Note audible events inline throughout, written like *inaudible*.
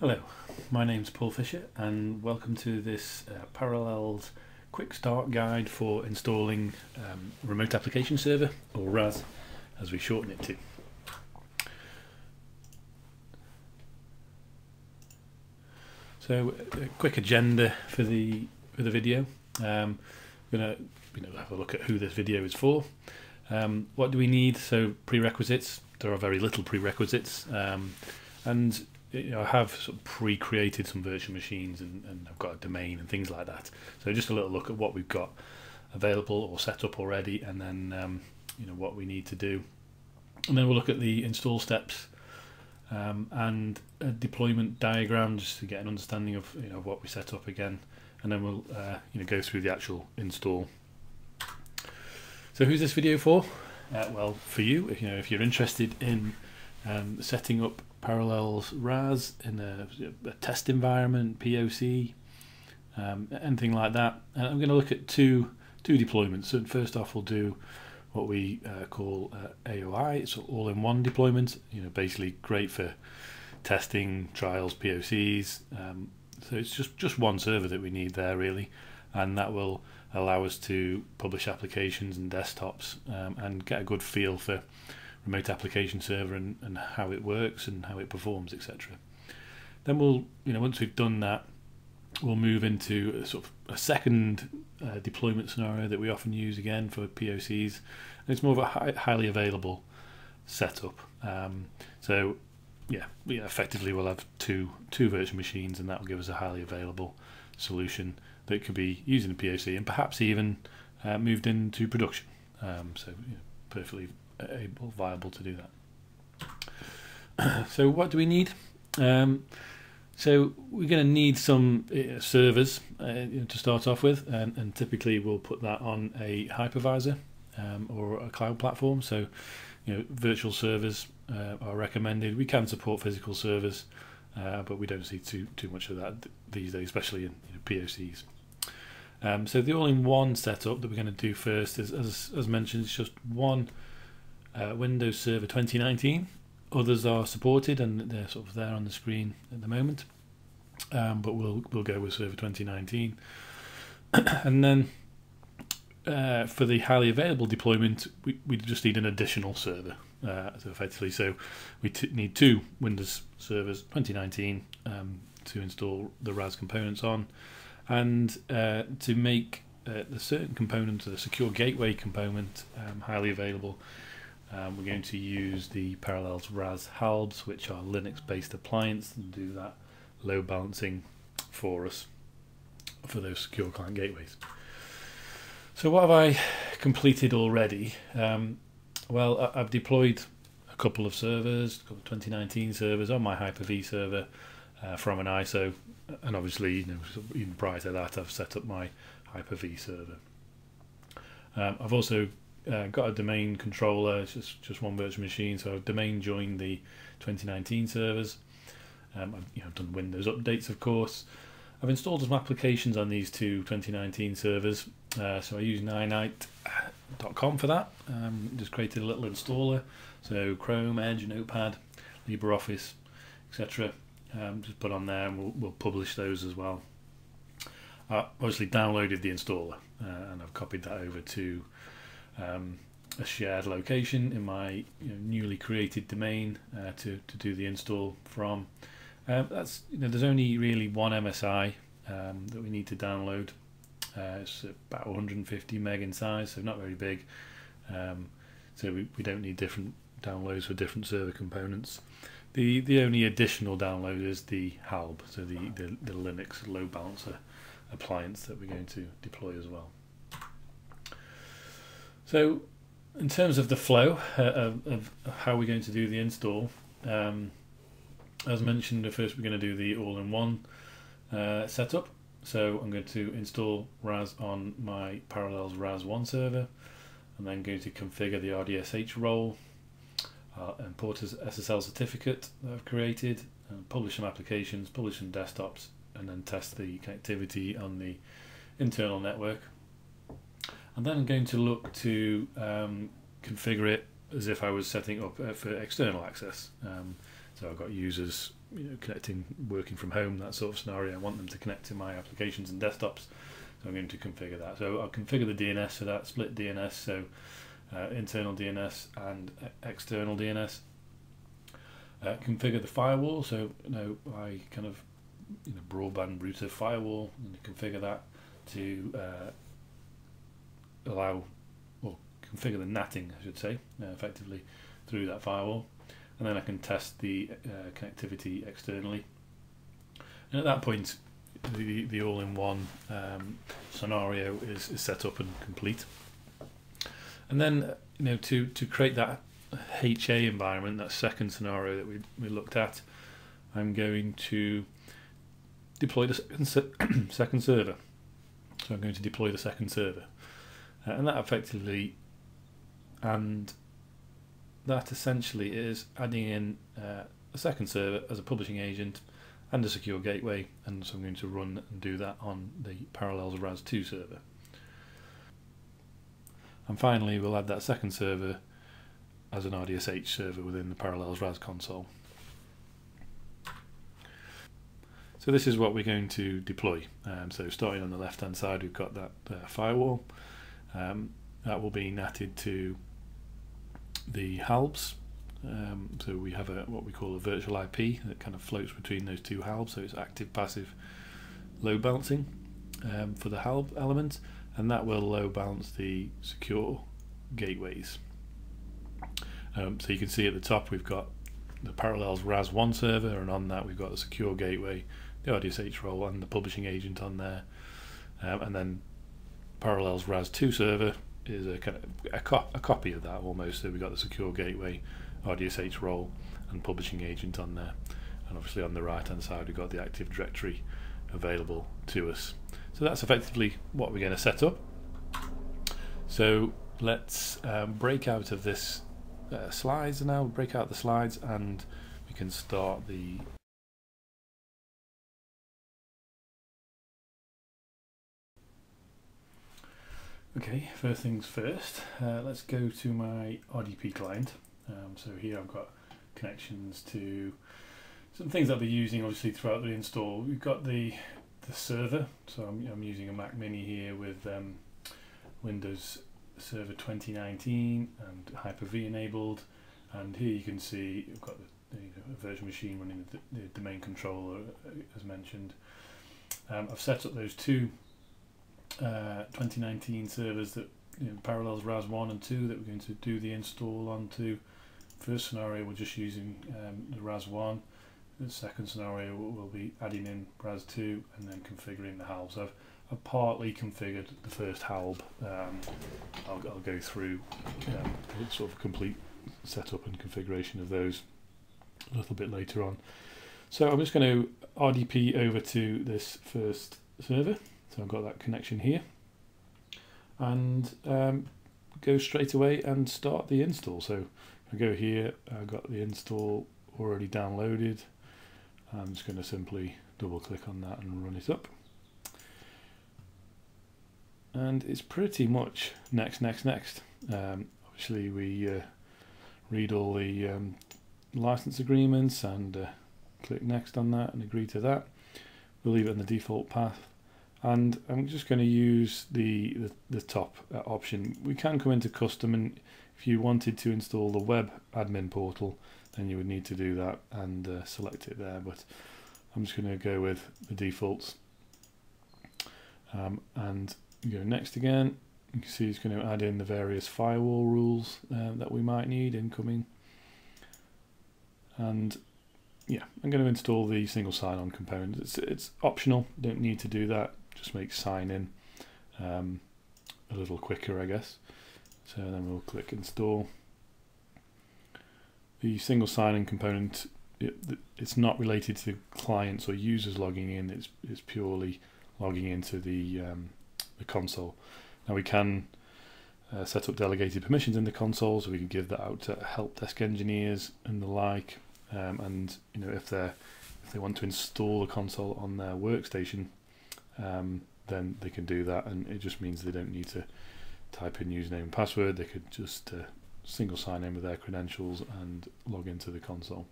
Hello, my name's Paul Fisher and welcome to this uh, Parallels quick start guide for installing um, Remote Application Server, or RAS as we shorten it to. So, a quick agenda for the for the video. Um, we're going to you know, have a look at who this video is for. Um, what do we need? So prerequisites. There are very little prerequisites, um, and you know, I have sort of pre-created some virtual machines and, and I've got a domain and things like that. So just a little look at what we've got available or set up already, and then um, you know what we need to do, and then we'll look at the install steps um, and a deployment diagram just to get an understanding of you know what we set up again, and then we'll uh, you know go through the actual install. So who's this video for? Uh, well, for you, if you know if you're interested in um, setting up Parallels RAS in a, a test environment, POC, um, anything like that. And I'm going to look at two two deployments. So first off, we'll do what we uh, call uh, AOI, so all-in-one deployment. You know, basically great for testing, trials, POCs. Um, so it's just just one server that we need there really, and that will allow us to publish applications and desktops um, and get a good feel for remote application server and, and how it works and how it performs, etc. Then we'll, you know, once we've done that, we'll move into a sort of a second uh, deployment scenario that we often use again for POCs. And it's more of a high, highly available setup. Um, so, yeah, we effectively we'll have two two virtual machines, and that will give us a highly available solution that could be used in a POC and perhaps even uh, moved into production. Um, so, you know, perfectly able, viable to do that. *clears throat* so what do we need? Um, so we're going to need some uh, servers uh, to start off with, and, and, typically we'll put that on a hypervisor um, or a cloud platform. So, you know, virtual servers uh, are recommended. We can support physical servers, uh, but we don't see too too much of that these days, especially in you know, POCs. Um, so the all-in-one setup that we're going to do first is, as, as mentioned, it's just one uh, Windows Server 2019. Others are supported and they're sort of there on the screen at the moment. Um, but we'll we'll go with Server 2019. *clears throat* and then uh, for the highly available deployment, we, we just need an additional server. Uh, so effectively, so we need two Windows servers 2019 um, to install the RAS components on, and uh, to make uh, the certain component, the secure gateway component, um, highly available. Um, we're going to use the Parallels RAS Halbs, which are Linux-based appliance, and do that load balancing for us for those secure client gateways. So what have I completed already? Um, well, I, have deployed a couple of servers, 2019 servers on my Hyper-V server uh, from an ISO, and obviously, you know, even prior to that, I've set up my Hyper-V server. Um, I've also uh, got a domain controller. It's just just one virtual machine. So I've domain joined the 2019 servers. Um, I've you know, done Windows updates, of course. I've installed some applications on these two 2019 servers. Uh, so I use ninite.com for that. Um, just created a little installer. So Chrome, Edge, Notepad, LibreOffice, etc. Um, just put on there and we'll, we'll publish those as well. I obviously downloaded the installer uh, and I've copied that over to um, a shared location in my you know, newly created domain uh, to, to do the install from. Uh, that's you know there's only really one MSI um, that we need to download. Uh, it's about 150 meg in size, so not very big. Um, so we, we don't need different downloads for different server components. The the only additional download is the Halb, so the, the, the Linux load balancer appliance that we're going to deploy as well. So, in terms of the flow uh, of, of, how we're going to do the install, um, as mentioned, first we're going to do the all-in-one uh, setup. So I'm going to install RAS on my Parallels RAS 1 server. I'm then going to configure the RDSH role, uh, import as SSL certificate that I've created, publish some applications, publish some desktops, and then test the connectivity on the internal network and then I'm going to look to um, configure it as if I was setting up uh, for external access. Um, So I've got users you know, connecting, working from home, that sort of scenario. I want them to connect to my applications and desktops. So I'm going to configure that. So I'll configure the DNS for that, split DNS, so uh, internal DNS and external DNS. Uh, configure the firewall, so you know I kind of you know broadband router firewall and configure that to uh, allow or configure the NATing, I should say, uh, effectively through that firewall, and then I can test the uh, connectivity externally. And at that point, the the all-in-one um, scenario is, is set up and complete. And then you know to to create that HA environment, that second scenario that we we looked at, I'm going to deploy the second, *coughs* second server. So I'm going to deploy the second server, uh, and that effectively, and that essentially is adding in uh, a second server as a publishing agent and a secure gateway and so I'm going to run and do that on the Parallels RAS 2 server. And finally we'll add that second server as an RDSH server within the Parallels RAS console. So this is what we're going to deploy. Um, so starting on the left hand side we've got that uh, firewall. Um, that will be natted to the HALBs um, so we have a what we call a virtual IP that kind of floats between those two halbs. So it's active, passive, load balancing um, for the halb element, and that will load balance the secure gateways. Um, so you can see at the top we've got the Parallels RAS1 server, and on that we've got the secure gateway, the RDSH role, and the publishing agent on there, um, and then Parallels RAS2 server is a kind of a, co a copy of that almost. So we've got the secure gateway RDSH role and publishing agent on there. And obviously on the right hand side we've got the Active Directory available to us. So that's effectively what we're going to set up. So let's um, break out of this uh, slides now, break out the slides and we can start the Okay, first things first, uh, let's go to my RDP client. Um, so here I've got connections to some things I'll be using obviously throughout the install. We've got the the server, so I'm, I'm using a Mac Mini here with um, Windows Server 2019 and Hyper-V enabled, and here you can see I've got the, the virtual machine running the, the, domain controller uh, as mentioned. Um, I've set up those two uh, 2019 servers that you know, parallels RAS 1 and 2 that we're going to do the install onto First scenario, we're just using um, the RAS1. The second scenario, we'll be adding in RAS2 and then configuring the HALB. So I've, I've partly configured the first HALB. Um, I'll, I'll, go through um, sort of complete setup and configuration of those a little bit later on. So I'm just going to RDP over to this first server. So I've got that connection here. And um, go straight away and start the install. So I go here, I've got the install already downloaded. I'm just going to simply double click on that and run it up. And it's pretty much next, next, next. Um, obviously we uh, read all the um, license agreements and uh, click next on that and agree to that. We'll leave it in the default path and I'm just going to use the, the, the top uh, option. We can come into custom and if you wanted to install the web admin portal, then you would need to do that and uh, select it there. But I'm just going to go with the defaults um, and go next again. You can see it's going to add in the various firewall rules uh, that we might need incoming. And yeah, I'm going to install the single sign-on component. It's, it's optional, don't need to do that. Just makes sign in um, a little quicker, I guess. So then we'll click install. The single sign-in component, it, it's not related to clients or users logging in. It's it's purely logging into the um, the console. Now we can uh, set up delegated permissions in the console, so we can give that out to help desk engineers and the like. Um, and you know if they if they want to install the console on their workstation, um, then they can do that, and it just means they don't need to type in username and password, they could just uh, single sign in with their credentials and log into the console.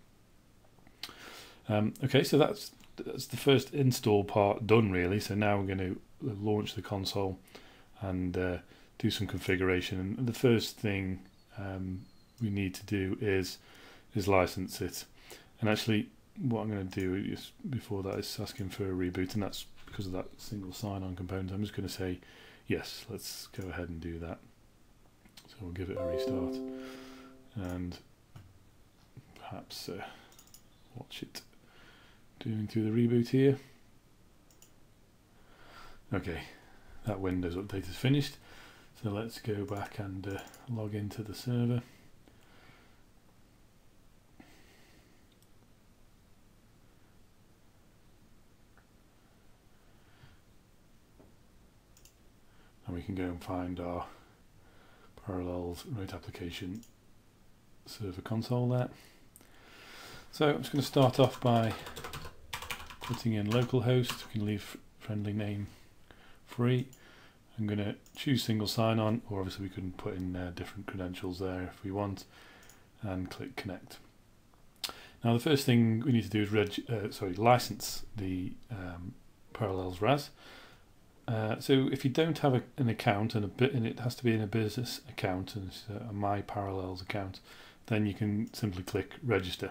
Um, okay, so that's that's the first install part done really. So now we're going to launch the console and uh, do some configuration. And the first thing um, we need to do is is license it. And actually, what I'm going to do is before that is asking for a reboot, and that's because of that single sign-on component. I'm just going to say yes. Let's go ahead and do that. So we'll give it a restart and perhaps uh, watch it doing through the reboot here. Okay, that Windows update is finished. So let's go back and uh, log into the server. We can go and find our Parallels remote application server console there. So I'm just going to start off by putting in localhost. We can leave friendly name free. I'm going to choose single sign-on, or obviously we can put in uh, different credentials there if we want, and click connect. Now the first thing we need to do is reg uh, sorry license the um, Parallels RAS. Uh, so if you don't have a, an account and a bit, and it has to be in a business account and it's a, a My Parallels account, then you can simply click register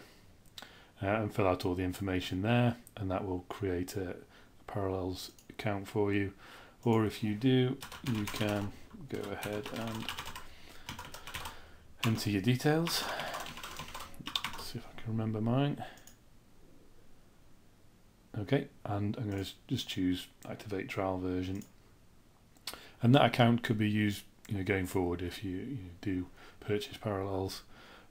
uh, and fill out all the information there, and that will create a, a Parallels account for you. Or if you do, you can go ahead and enter your details. Let's see if I can remember mine. Okay, and I'm going to just choose activate trial version. And that account could be used you know, going forward if you, you do purchase Parallels.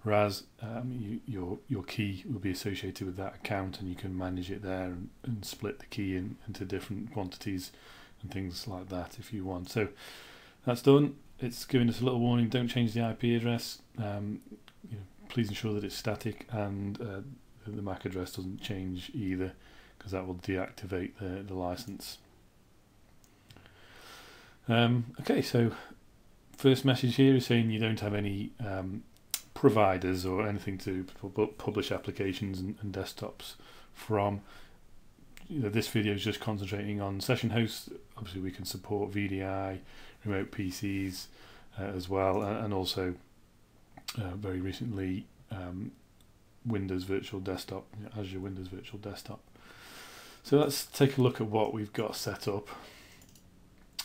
RAS, um, you, your your key will be associated with that account, and you can manage it there and, and split the key in, into different quantities and things like that if you want. So that's done. It's giving us a little warning: don't change the IP address. Um, you know, please ensure that it's static and uh, the MAC address doesn't change either because that will deactivate the, the license. Um, okay, so first message here is saying you don't have any um, providers or anything to publish applications and, and desktops from. You know, this video is just concentrating on session hosts. Obviously, we can support VDI, remote PCs uh, as well, and, also uh, very recently um, Windows Virtual Desktop, you know, Azure Windows Virtual Desktop. So let's take a look at what we've got set up.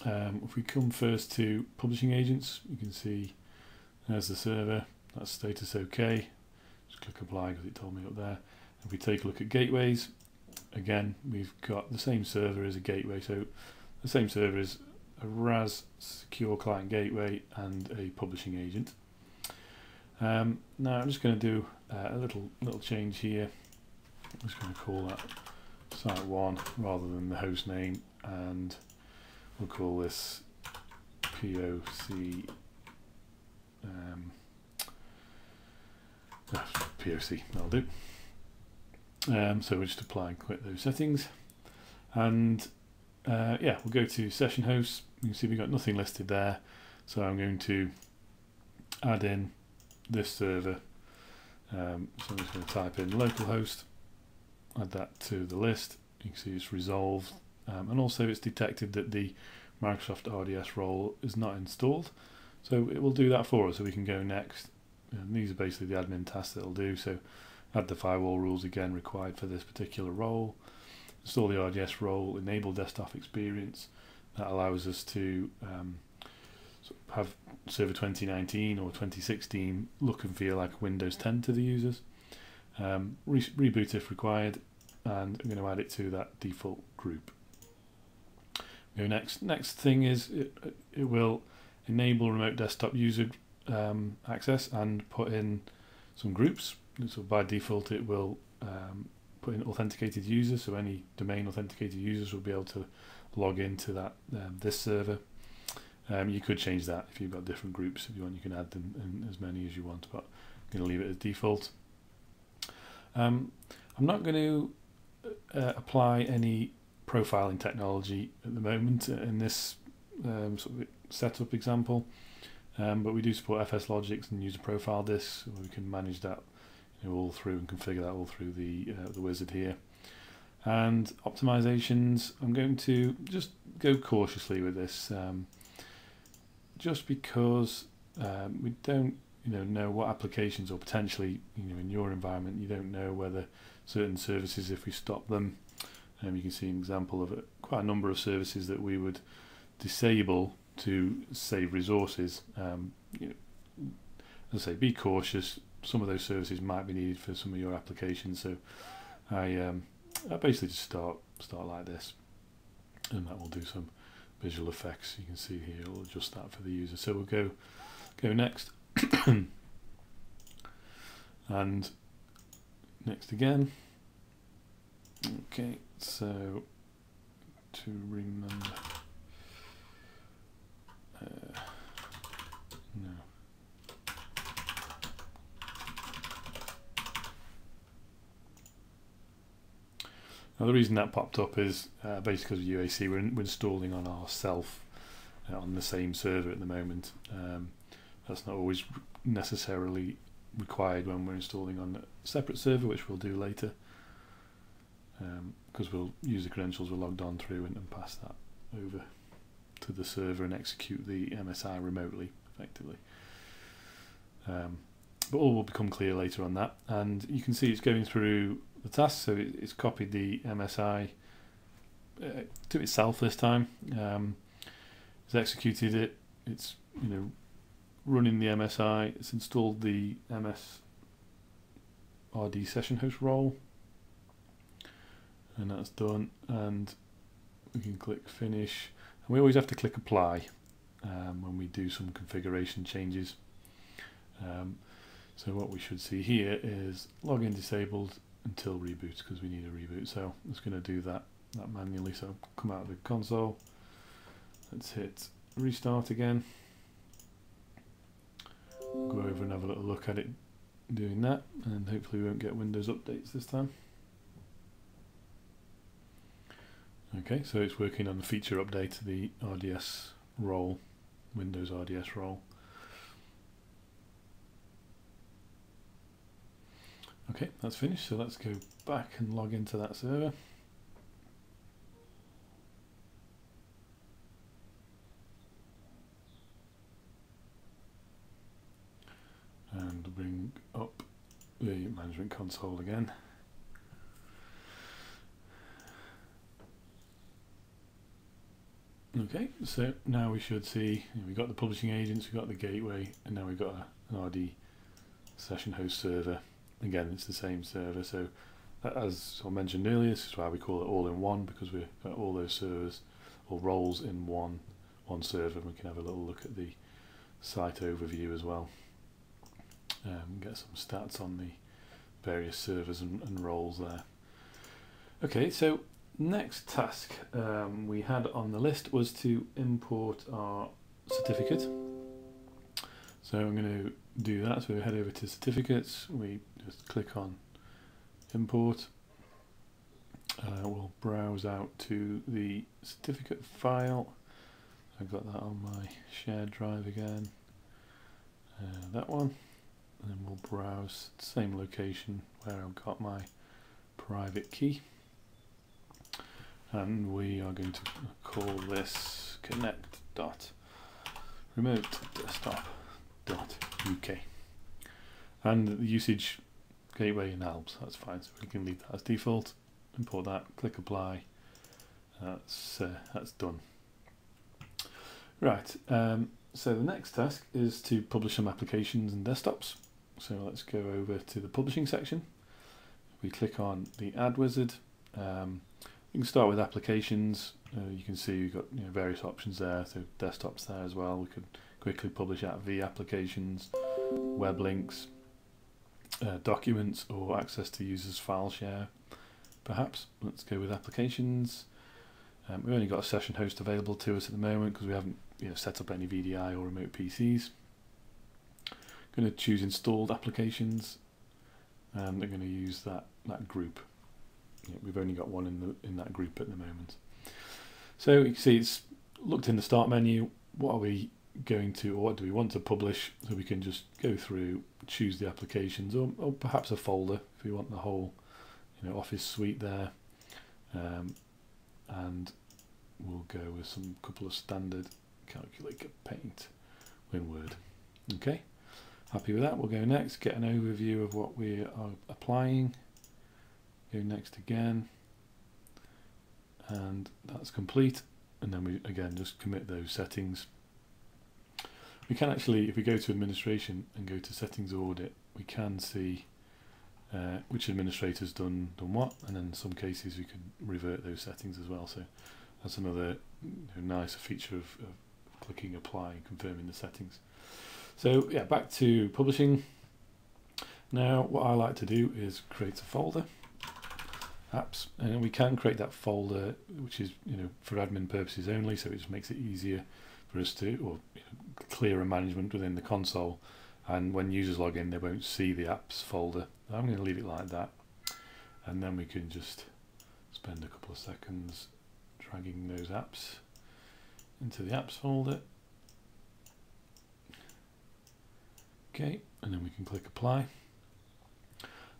Um, if we come first to publishing agents, you can see there's the server, that's status OK. Just click apply because it told me up there. If we take a look at gateways, again, we've got the same server as a gateway. So the same server is a RAS secure client gateway and a publishing agent. Um, now I'm just going to do uh, a little little change here. I'm just going to call that site one rather than the host name and we'll call this POC um, POC, that'll do. Um, so we're just apply and quit those settings. And uh, yeah we'll go to session hosts. You can see we've got nothing listed there so I'm going to add in this server. Um, so I'm just going to type in localhost add that to the list. You can see it's resolved um, and also it's detected that the Microsoft RDS role is not installed. So it will do that for us so we can go next. And these are basically the admin tasks that it'll do. So add the firewall rules again required for this particular role. Install the RDS role, enable desktop experience. That allows us to um, have Server 2019 or 2016 look and feel like Windows 10 to the users. Um, re reboot if required, and I'm going to add it to that default group. Go next. Next thing is it, it will enable remote desktop user um, access and put in some groups. So by default, it will um, put in authenticated users. So any domain authenticated users will be able to log into that um, this server. Um, you could change that if you've got different groups. If you want, you can add them in as many as you want. But I'm going to leave it as default. Um, I'm not going to uh, apply any profiling technology at the moment in this um, sort of setup example, um, but we do support FSLogix and user profile disks, we can manage that you know, all through and configure that all through the uh, the wizard here. And optimizations, I'm going to just go cautiously with this, um, just because um, we don't you know know what applications or potentially you know in your environment you don't know whether certain services if we stop them um, you can see an example of it, quite a number of services that we would disable to save resources. Um, you know, as I say be cautious. Some of those services might be needed for some of your applications. So I, um, I basically just start start like this and that will do some visual effects. You can see here it'll adjust that for the user. So we'll go go next *coughs* and next again. Okay so to remember. Uh, no. Now the reason that popped up is uh, basically because UAC we're, in, we're installing on ourself uh, on the same server at the moment. Um, that's not always necessarily required when we're installing on a separate server, which we'll do later, because um, we'll use the credentials we're logged on through and, and pass that over to the server and execute the MSI remotely, effectively. Um, but all will become clear later on that. And you can see it's going through the task, so it, it's copied the MSI uh, to itself this time. Um, it's executed it. It's you know running the MSI. It's installed the MS RD session host role, and that's done. And we can click finish. And we always have to click apply um, when we do some configuration changes. Um, so what we should see here is login disabled until reboot because we need a reboot. So just going to do that that manually. So come out of the console. Let's hit restart again. Go over and have a little look at it doing that and hopefully we won't get Windows updates this time. Okay, so it's working on the feature update, of the RDS role, Windows RDS role. Okay, that's finished. So let's go back and log into that server. And bring up the management console again. Okay, so now we should see we've got the publishing agents, we've got the gateway, and now we've got an RD session host server again it's the same server so as I mentioned earlier this is why we call it all in one because we've got all those servers or roles in one one server we can have a little look at the site overview as well um, get some stats on the various servers and, and roles there okay so next task um, we had on the list was to import our certificate so I'm going to do that. So we head over to certificates, we just click on import. Uh, we'll browse out to the certificate file. I've got that on my shared drive again. Uh, that one. And then we'll browse the same location where I've got my private key. And we are going to call this connect dot remote desktop uk and the usage gateway in HALBs that's fine so we can leave that as default import that click apply that's uh, that's done. Right um, so the next task is to publish some applications and desktops so let's go over to the publishing section we click on the add wizard um, you can start with applications uh, you can see we've got you know, various options there so desktops there as well we could quickly publish out v applications, web links, uh, documents or access to users file share perhaps. Let's go with applications. Um, we've only got a session host available to us at the moment because we haven't you know, set up any VDI or remote PCs. Going to choose installed applications and we're going to use that, that group. Yeah, we've only got one in, the, in that group at the moment. So you can see it's looked in the start menu. What are we going to, or what do we want to publish? So we can just go through, choose the applications, or, or perhaps a folder if we want the whole, you know, Office suite there. Um, and we'll go with some couple of standard calculator paint WinWord. Okay, happy with that. We'll go next, get an overview of what we are applying. Go next again, and that's complete. And then we again just commit those settings. We can actually, if we go to administration and go to settings audit, we can see uh, which administrator's done done what, and in some cases we can revert those settings as well. So that's another you know, nice feature of, of clicking apply and confirming the settings. So yeah, back to publishing. Now what I like to do is create a folder, apps, and we can create that folder which is you know for admin purposes only, so it just makes it easier for us to, or you know, clearer management within the console. And when users log in, they won't see the apps folder. I'm going to leave it like that, and then we can just spend a couple of seconds dragging those apps into the apps folder. Okay, and then we can click apply.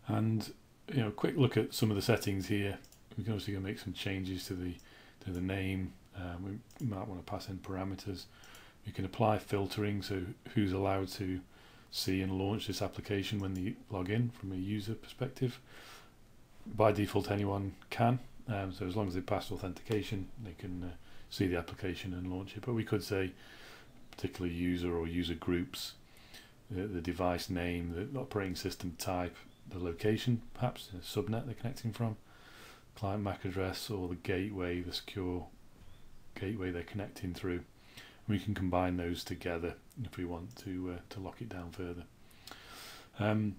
And you know, quick look at some of the settings here. We can obviously go make some changes to the to the name. Um, we might want to pass in parameters. We can apply filtering, so who's allowed to see and launch this application when they log in from a user perspective. By default, anyone can. Um, so as long as they pass authentication, they can uh, see the application and launch it. But we could say particular user or user groups, the, device name, the operating system type, the location, perhaps the subnet they're connecting from, client MAC address, or the gateway, the secure gateway they're connecting through. we can combine those together if we want to uh, to lock it down further. Um,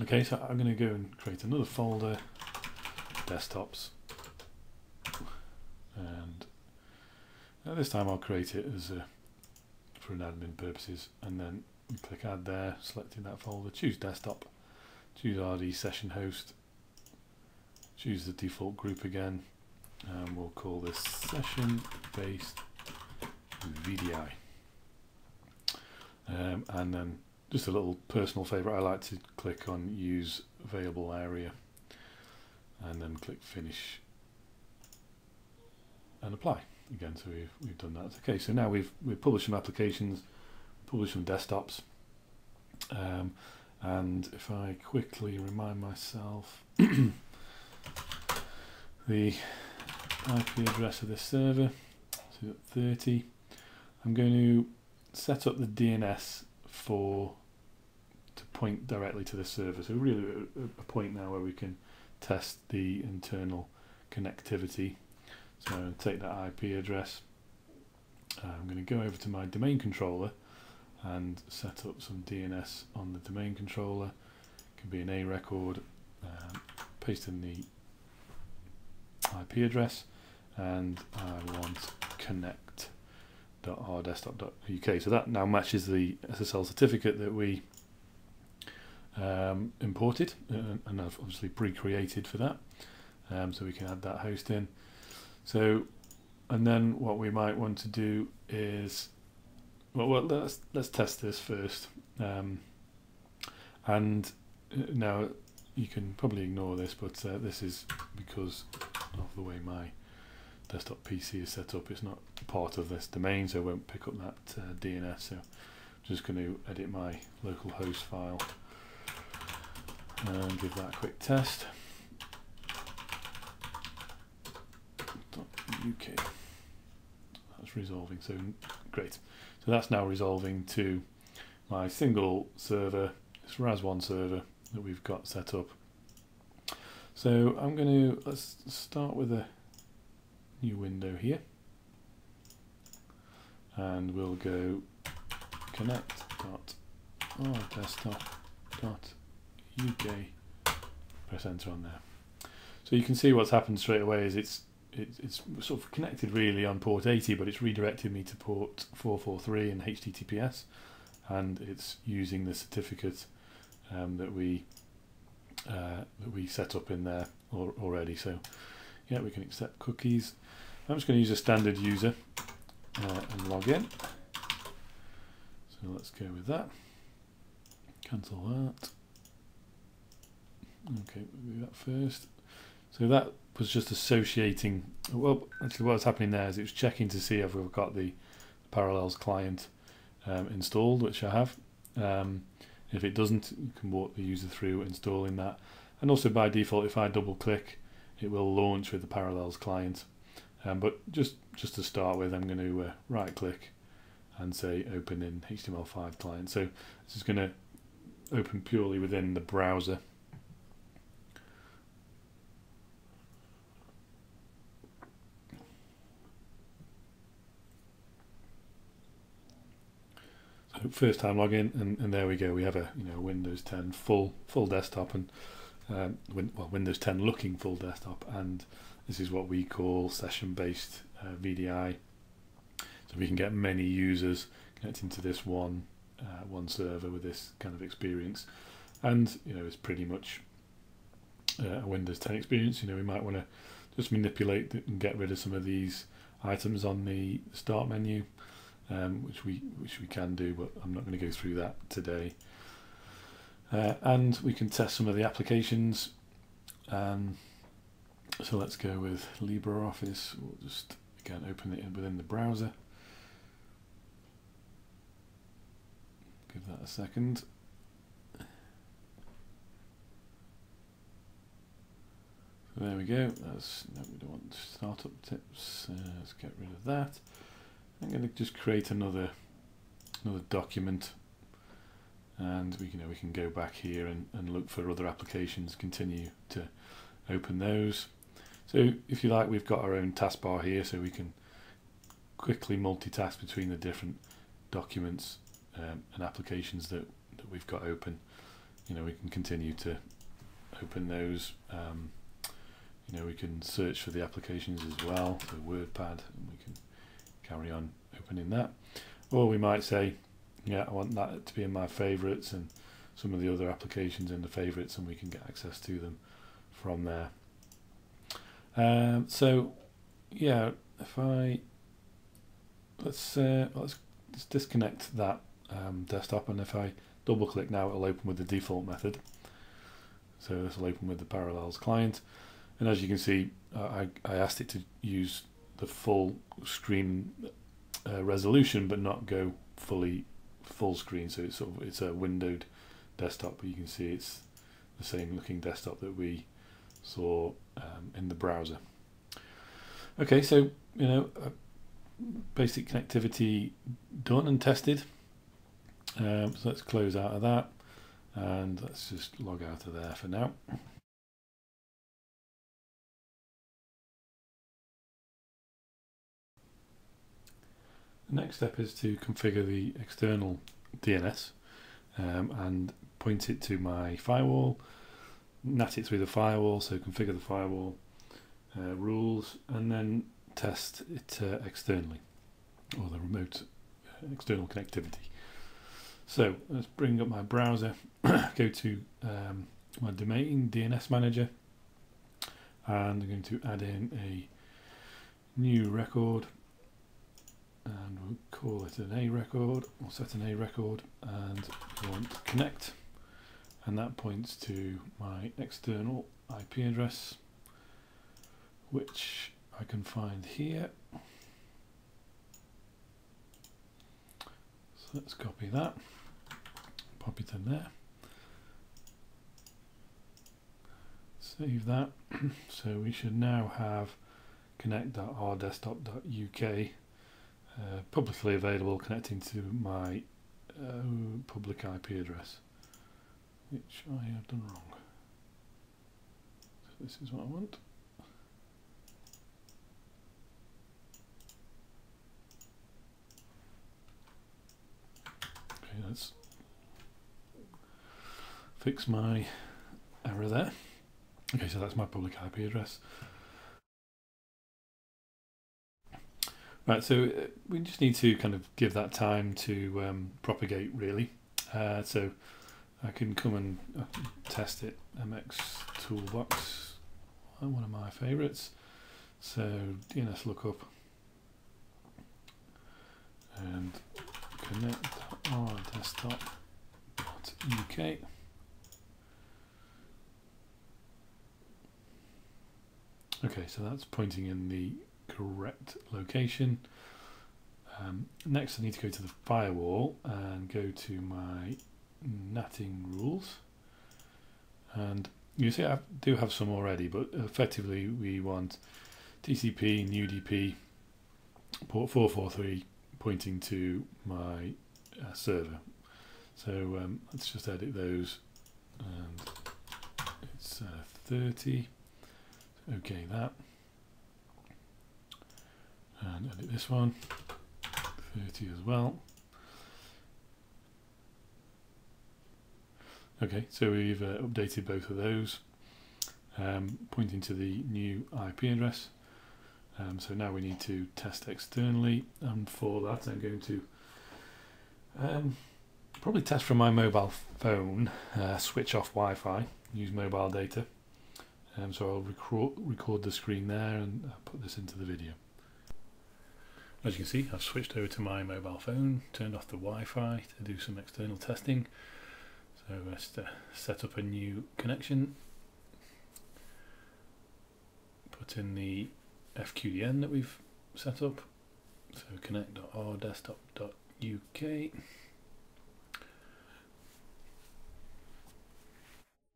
okay, so I'm going to go and create another folder, desktops, and this time I'll create it as a for an admin purposes, and then click add there, selecting that folder, choose desktop, choose RD session host, choose the default group again, and we'll call this session based VDI. Um, and then just a little personal favorite, I like to click on use available area and then click finish and apply. Again so we've, we've done that. Okay so now we've we've published some applications published some desktops. Um, and if I quickly remind myself *coughs* the IP address of this server so 30 I'm going to set up the DNS for to point directly to the server. So really a, a point now where we can test the internal connectivity. So I'm going to take that IP address. Uh, I'm going to go over to my domain controller and set up some DNS on the domain controller. It can be an A record um, paste in the IP address and I want connect.rdesktop.uk so that now matches the SSL certificate that we um, imported uh, and I've obviously pre-created for that um, so we can add that host in. So and then what we might want to do is well, well let's let's test this first. Um, and uh, now you can probably ignore this but uh, this is because of the way my desktop PC is set up. It's not part of this domain so I won't pick up that uh, DNS so I'm just going to edit my local host file and give that a quick test. UK that's resolving so great so that's now resolving to my single server this RAS1 server that we've got set up. So I'm going to let's start with a new window here. And we'll go connect dot desktop dot uk press enter on there. So you can see what's happened straight away is it's it, it's sort of connected really on port 80 but it's redirected me to port 443 and HTTPS and it's using the certificate um, that we uh, that we set up in there already so yeah we can accept cookies I'm just going to use a standard user uh, and log in So let's go with that. Cancel that. Okay, we'll do that first. So that was just associating, well, actually what's happening there is it was checking to see if we've got the Parallels client um, installed, which I have. Um, if it doesn't, you can walk the user through installing that. And also by default, if I double click, it will launch with the Parallels client. Um, but just, just to start with, I'm going to uh, right click and say open in HTML5 client. So this is going to open purely within the browser. First time login, and, and there we go. We have a you know Windows 10 full full desktop and um, win, well Windows 10 looking full desktop, and this is what we call session-based uh, VDI. So we can get many users connecting to this one uh, one server with this kind of experience, and you know it's pretty much uh, a Windows 10 experience. You know we might want to just manipulate and get rid of some of these items on the start menu, um, which we which we can do, but I'm not going to go through that today. Uh, and we can test some of the applications. Um, so let's go with LibreOffice. We'll just again open it within the browser. Give that a second. There we go. That's no, we don't want startup tips. Uh, let's get rid of that. I'm going to just create another another document, and we can you know we can go back here and, and look for other applications. Continue to open those. So if you like, we've got our own taskbar here, so we can quickly multitask between the different documents um, and applications that, that we've got open. You know, we can continue to open those. Um, you know, we can search for the applications as well, so WordPad, and we can carry on opening that. Or we might say, yeah, I want that to be in my favorites and some of the other applications in the favorites, and we can get access to them from there. Um, so, yeah, if I let's uh, let's, let's disconnect that um, desktop and if I double click now it'll open with the default method so this will open with the Parallels client and as you can see I, I asked it to use the full screen uh, resolution but not go fully full screen. So it's sort of it's a windowed desktop but you can see it's the same looking desktop that we saw um, in the browser. Okay so you know uh, basic connectivity done and tested. Um, so let's close out of that and let's just log out of there for now. Next step is to configure the external DNS um, and point it to my firewall, NAT it through the firewall, so configure the firewall uh, rules and then test it uh, externally or the remote uh, external connectivity. So let's bring up my browser, *coughs* go to um, my domain DNS manager, and I'm going to add in a new record, and we'll call it an A record. We'll set an A record, and want connect, and that points to my external IP address, which I can find here. So let's copy that pop it in there. Save that. *clears throat* so we should now have connect.rdesktop.uk uh, publicly available connecting to my uh, public IP address, which I have done wrong. So this is what I want. Okay, let's fix my error there. Okay, so that's my public IP address. Right, so uh, we just need to kind of give that time to um, propagate really. Uh, so I can come and uh, test it. MX Toolbox, one of my favourites. So DNS lookup and connect our desktop.uk. Okay, so that's pointing in the correct location. Um, next I need to go to the firewall and go to my natting rules. And you see I do have some already, but effectively we want TCP and UDP port 443 pointing to my uh, server. So um, let's just edit those and it's uh, 30. Okay, that. And edit this one. 30 as well. Okay, so we've uh, updated both of those, um, pointing to the new IP address. Um, so now we need to test externally, and for that I'm going to um, probably test from my mobile phone, uh, switch off Wi-Fi, use mobile data. Um, so I'll record, record the screen there and uh, put this into the video. As you can see, I've switched over to my mobile phone, turned off the Wi-Fi to do some external testing. So let's uh, set up a new connection. Put in the FQDN that we've set up. So connect.rdesktop.uk.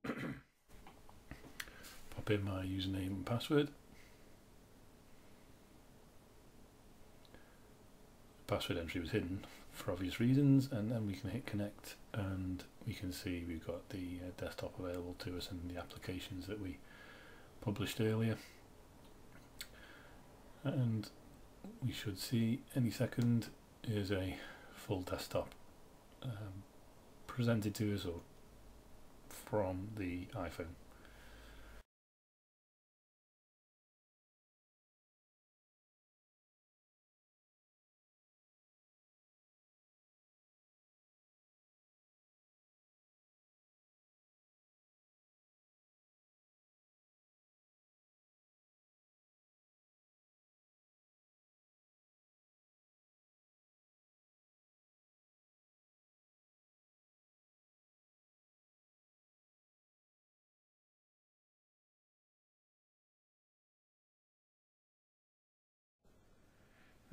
*coughs* Pop in my username and password. Password entry was hidden for obvious reasons and then we can hit connect and we can see we've got the uh, desktop available to us and the applications that we published earlier and we should see any second is a full desktop um, presented to us or from the iPhone.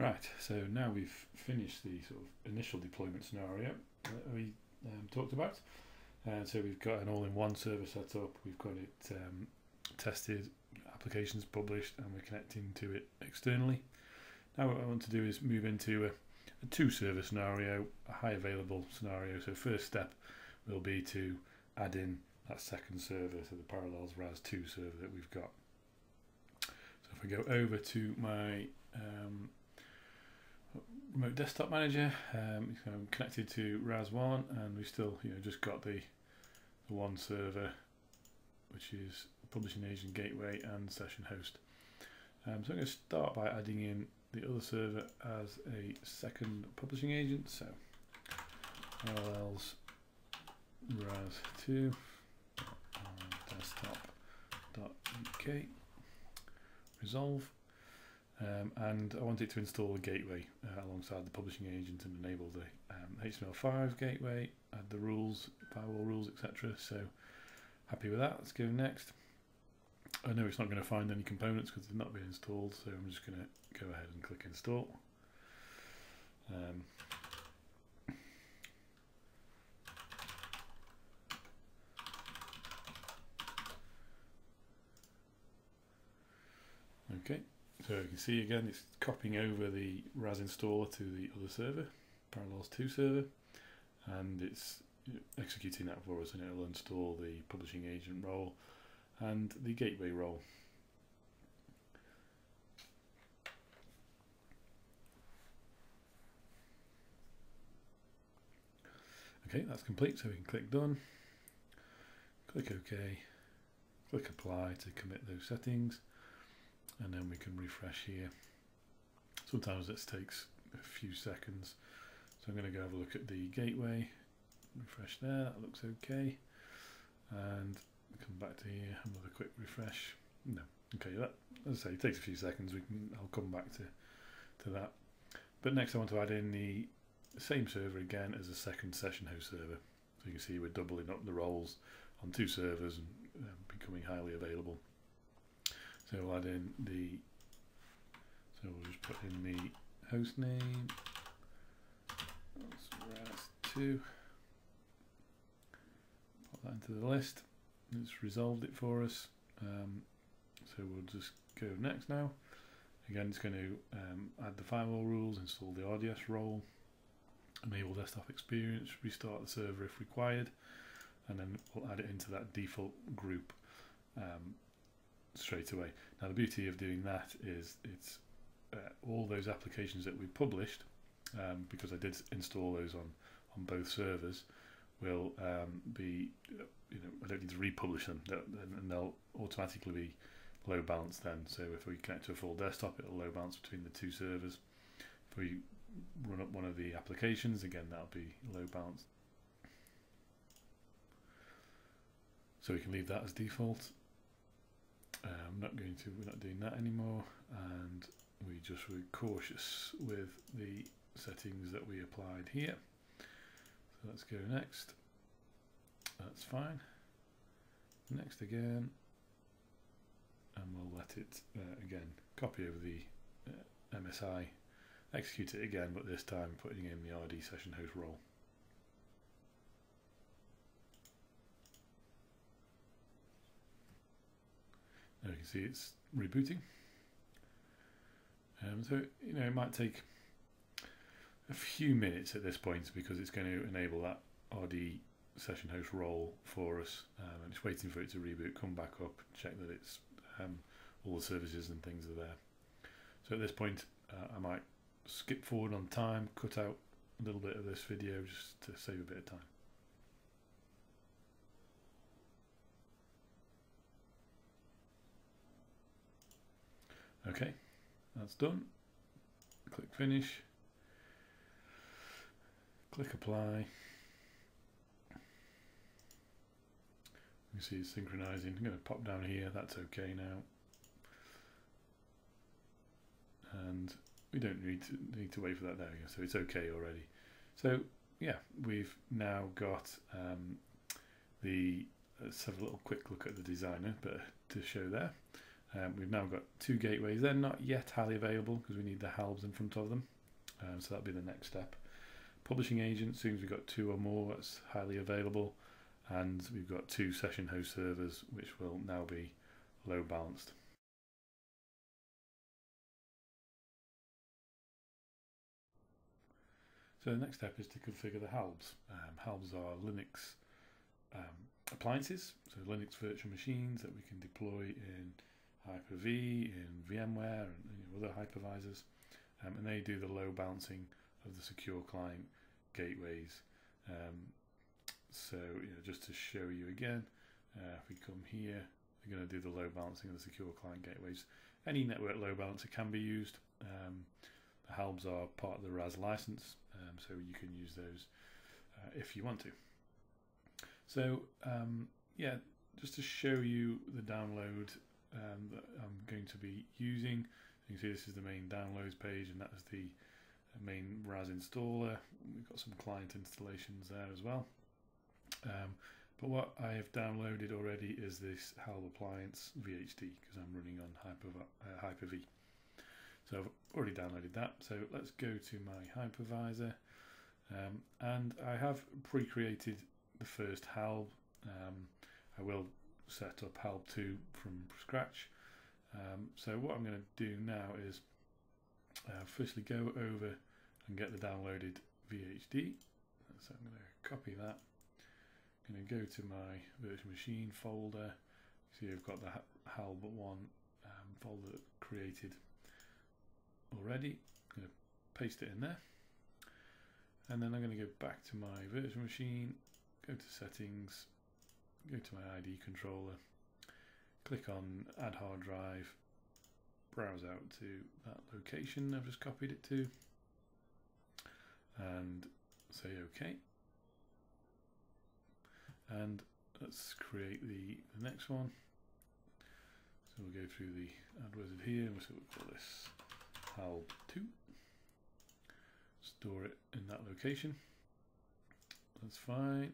Right, so now we've finished the sort of initial deployment scenario that we um, talked about. And so we've got an all-in-one server set up, we've got it um, tested, applications published, and we're connecting to it externally. Now what I want to do is move into a, a two-server scenario, a high available scenario. So first step will be to add in that second server, so the Parallels RAS2 server that we've got. So if I go over to my um, remote desktop manager. Um, I'm connected to RAS1 and we've still you know just got the, the one server which is publishing agent gateway and session host. Um, so I'm going to start by adding in the other server as a second publishing agent. So parallels ras2 desktop.uk resolve um, and I want it to install a gateway uh, alongside the publishing agent and enable the um, HTML5 gateway, add the rules, firewall rules, etc. So happy with that. Let's go next. I know it's not going to find any components because they've not been installed, so I'm just going to go ahead and click install. Um, okay, so you can see again, it's copying over the RAS installer to the other server, Parallels 2 server, and it's executing that for us and it'll install the publishing agent role and the gateway role. Okay, that's complete, so we can click done, click OK, click apply to commit those settings and then we can refresh here. Sometimes this takes a few seconds. So I'm going to go have a look at the gateway, refresh there, that looks okay. And come back to here, another quick refresh. No, okay, that, as I say, it takes a few seconds. We can, I'll come back to, to that. But next I want to add in the same server again as a second session host server. So you can see we're doubling up the roles on two servers and uh, becoming highly available. So we'll add in the, so we'll just put in the host name, that's ras2, put that into the list, it's resolved it for us, um, so we'll just go next now. Again, it's going to um, add the firewall rules, install the RDS role, enable desktop experience, restart the server if required, and then we'll add it into that default group um, straight away. Now the beauty of doing that is it's uh, all those applications that we published, um, because I did install those on, on both servers, will um, be, you know, I don't need to republish them, and they'll automatically be load balance then. So if we connect to a full desktop, it'll load balance between the two servers. If we run up one of the applications, again, that'll be load balanced. So we can leave that as default. Uh, I'm not going to, we're not doing that anymore. And we just were cautious with the settings that we applied here. So let's go next. That's fine. Next again and we'll let it uh, again copy over the uh, MSI, execute it again, but this time putting in the RD session host role. Now you can see it's rebooting. Um, so you know it might take a few minutes at this point because it's going to enable that RD session host role for us um, and it's waiting for it to reboot, come back up, check that it's um, all the services and things are there. So at this point, uh, I might skip forward on time, cut out a little bit of this video just to save a bit of time. Okay, that's done. Click finish. Click apply. You see it's synchronizing. I'm going to pop down here. That's okay now. And we don't need to need to wait for that. There we go. So it's okay already. So yeah, we've now got um, the let's have a little quick look at the designer, but to show there. Um, we've now got two gateways. They're not yet highly available because we need the HALBs in front of them. Um, so that'll be the next step. Publishing agent, soon as we've got two or more, that's highly available and we've got two session host servers which will now be load balanced. So the next step is to configure the HALBs. Um, are Linux um, appliances, so Linux virtual machines that we can deploy in Hyper-V, in VMware and you know, other hypervisors. Um, and they do the load balancing of the secure client gateways um, so you know, just to show you again, uh, if we come here, we're going to do the load balancing of the secure client gateways. Any network load balancer can be used. Um, the HALBs are part of the RAS license, um, so you can use those uh, if you want to. So um, yeah, just to show you the download um, that I'm going to be using. You can see this is the main downloads page, and that is the main RAS installer. We've got some client installations there as well. Um, but what I have downloaded already is this HALB Appliance VHD because I'm running on Hyper, uh, Hyper-V. So I've already downloaded that. So let's go to my hypervisor. Um, and I have pre-created the first HALB. Um, I will set up HALB 2 from scratch. Um, so what I'm going to do now is uh, firstly go over and get the downloaded VHD. So I'm going to copy that I'm going to go to my virtual machine folder. See, I've got the Halbert one um, folder created already. I'm going to paste it in there. And then I'm going to go back to my virtual machine, go to settings, go to my IDE controller, click on add hard drive, browse out to that location I've just copied it to, and say OK and let's create the, the next one so we'll go through the add wizard here we'll, we'll call this HALB 2 store it in that location. That's fine.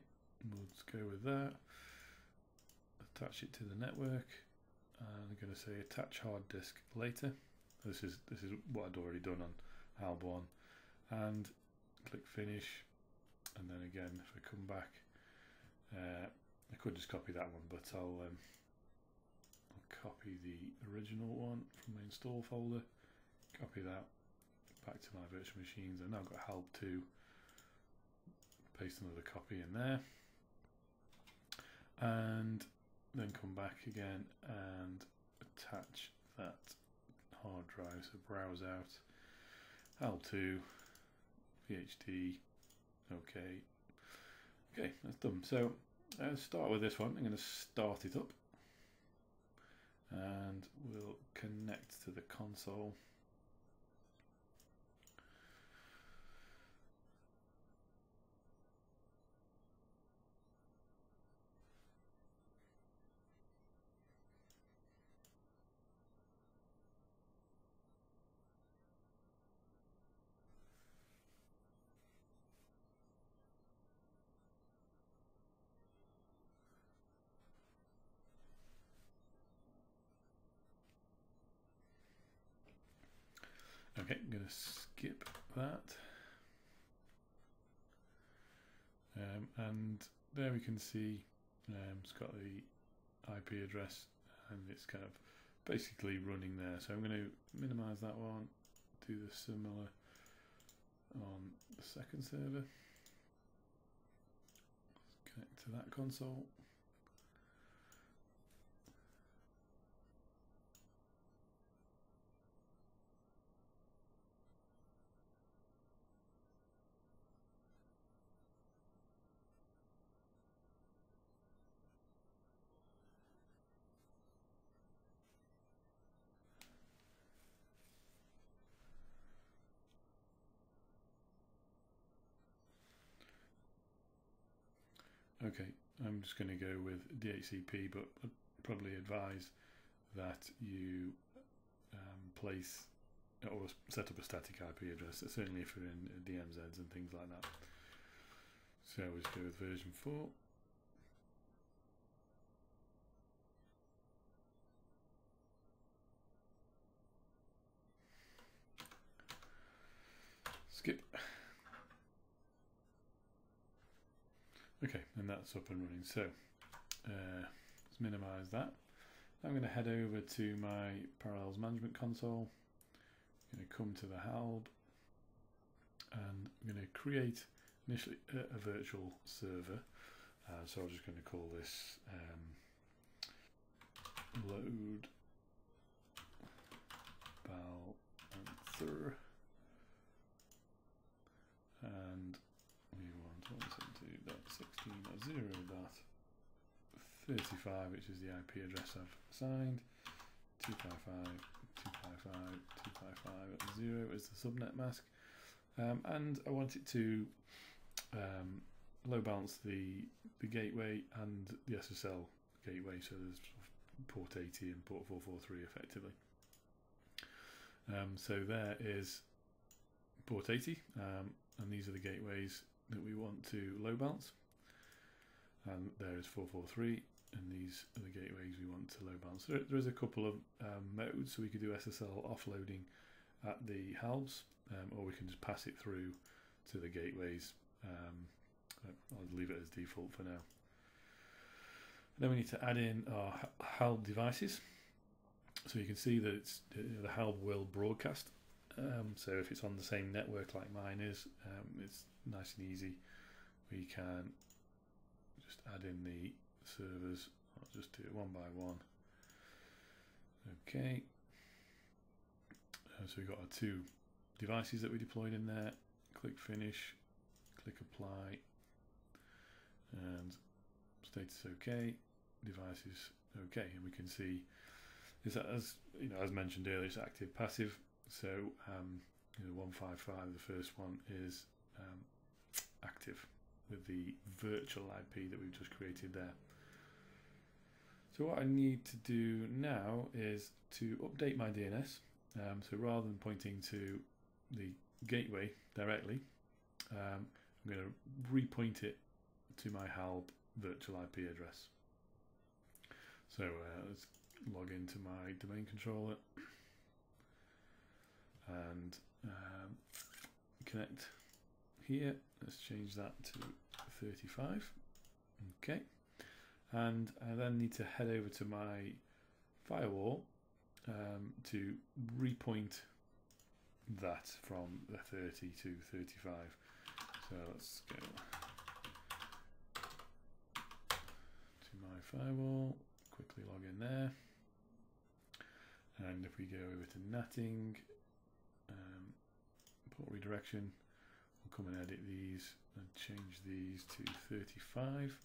We'll just go with that. Attach it to the network. And I'm going to say attach hard disk later. This is this is what I'd already done on HALB one, and click finish. And then again, if I come back, uh, I could just copy that one, but I'll um, I'll copy the original one from my install folder. Copy that back to my virtual machines. I've now got HALB two. Paste another copy in there, and then come back again and attach that hard drive. So browse out HAL2, VHD, okay. Okay, that's done. So let's start with this one. I'm going to start it up and we'll connect to the console. To skip that. Um, and there we can see um, it's got the IP address and it's kind of basically running there. So I'm going to minimize that one, do the similar on the second server. Connect to that console. Okay, I'm just going to go with DHCP, but I'd probably advise that you um, place or set up a static IP address, certainly if you're in DMZs and things like that. So we'll just go with version 4. Skip. Okay, and that's up and running. So uh, let's minimize that. I'm going to head over to my Parallels Management Console. I'm going to come to the HALB and I'm going to create initially a, a virtual server. Uh, so I'm just going to call this um, load we want 172.16.0.35, which is the IP address I've assigned. 255, 255, 255, 0 is the subnet mask. Um, and I want it to um, load balance the, the gateway and the SSL gateway, so there's port 80 and port 443 effectively. Um, so there is port 80, um, and these are the gateways that we want to load balance. And there is 443, and these are the gateways we want to load balance. There, there is a couple of um, modes, so we could do SSL offloading at the HALBs, um, or we can just pass it through to the gateways. Um, I'll leave it as default for now. And then we need to add in our HALB devices. So you can see that it's, the HALB will broadcast. Um, so if it's on the same network like mine is, um, it's nice and easy. We can just add in the servers. I'll just do it one by one. Okay. Uh, so we've got our two devices that we deployed in there. Click finish, click apply, and status OK, devices OK, and we can see is that as you know as mentioned earlier, it's active passive. So um, you know 155, the first one is um, active with the virtual IP that we've just created there. So what I need to do now is to update my DNS. Um, so rather than pointing to the gateway directly, um, I'm going to repoint it to my Halb virtual IP address. So uh, let's log into my domain controller and um, connect here. Let's change that to 35. Okay. And I then need to head over to my firewall um, to repoint that from the 30 to 35. So let's go to my firewall, quickly log in there. And if we go over to natting, um, port redirection, we'll come and edit these and change these to 35.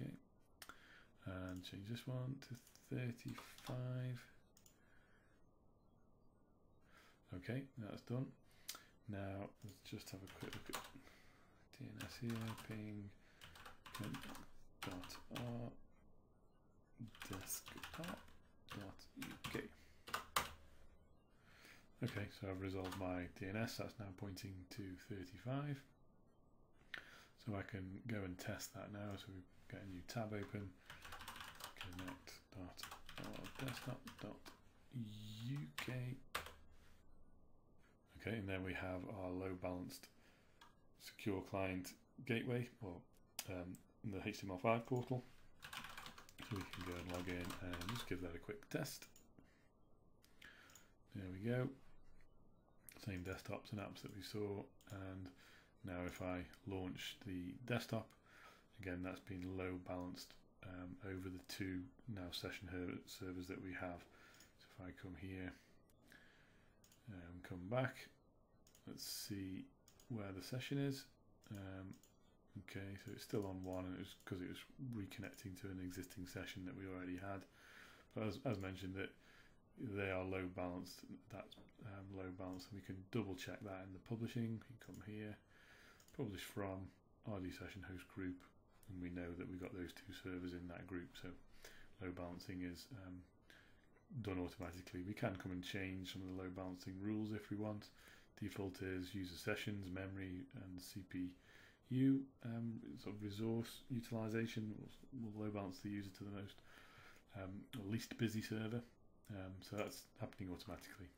Okay. And change this one to 35. Okay, that's done. Now let's just have a quick look at DNS here, ping dot r desktop dot uk. Okay, so I've resolved my DNS, that's now pointing to 35. So I can go and test that now, so we get a new tab open, connect dot desktop dot uk Okay, and then we have our low balanced secure client gateway or um, the HTML5 portal. So we can go and log in and just give that a quick test. There we go. Same desktops and apps that we saw. And now if I launch the desktop, again, that's been low balanced um, over the two now session servers that we have. So if I come here um, come back. Let's see where the session is. Um, okay, so it's still on one, and it was because it was reconnecting to an existing session that we already had. But as, as mentioned, that they are low balanced. That's um, load balanced, and we can double check that in the publishing. We come here, publish from RD session host group, and we know that we've got those two servers in that group. So load balancing is um, done automatically. We can come and change some of the load balancing rules if we want. Default is user sessions, memory, and CPU um, sort of resource utilization. We'll, we'll, load balance the user to the most um, least busy server. Um, so that's happening automatically.